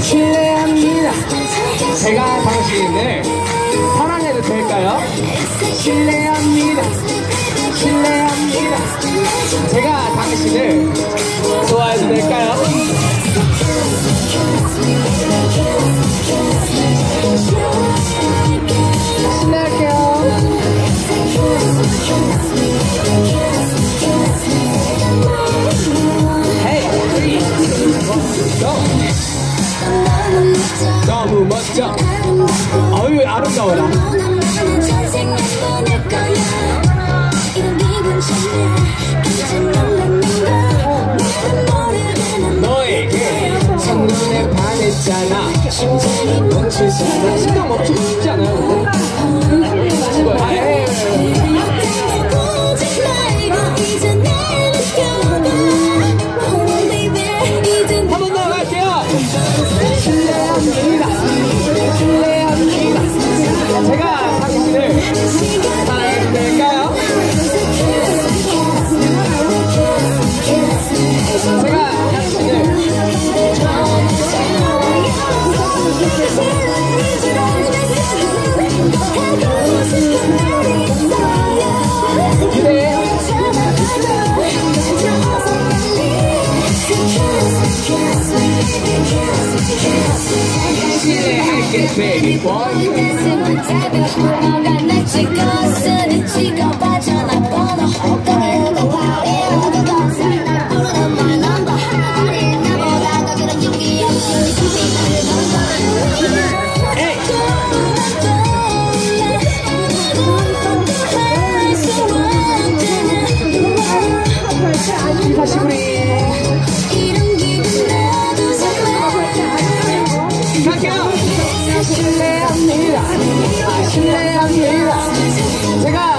실례합니다. 제가 당신을 사랑해도 될까요? 실례합니다. 실례합니다. 제가 당신을 좋아해도 될까요? 실례할게요. Hey, three, two, one, go. 너무 멋져. 어유 아름다워라. 너에게 첫눈에 반했잖아. 심장이 멈추잖아. 심장 멈추고 싶지 않아 실례할게, baby boy. 실례합니다. 아, 실례합니다. 제가